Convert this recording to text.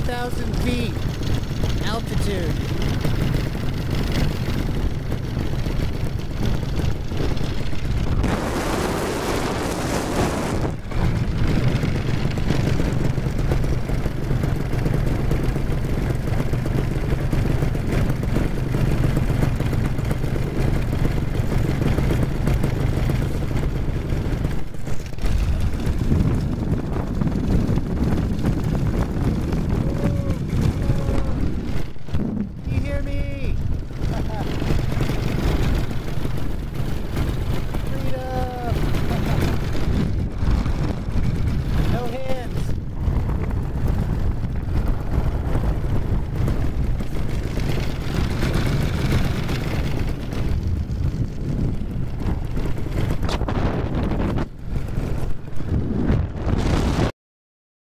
30,000 feet altitude.